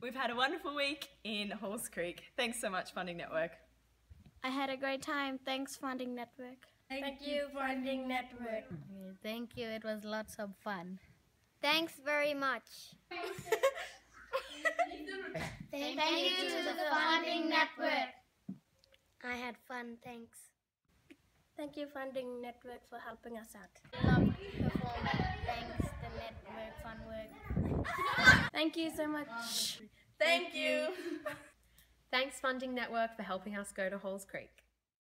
We've had a wonderful week in Halls Creek. Thanks so much, Funding Network. I had a great time. Thanks, Funding Network. Thank, you, Funding Network. Thank you. It was lots of fun. Thanks very much. Thank, you to the Funding Network. I had fun. Thanks. Thank you, Funding Network, for helping us out. Love performing. Thanks, the network. Fun work. Thank you so much. Thank you. Thanks Funding Network for helping us go to Halls Creek.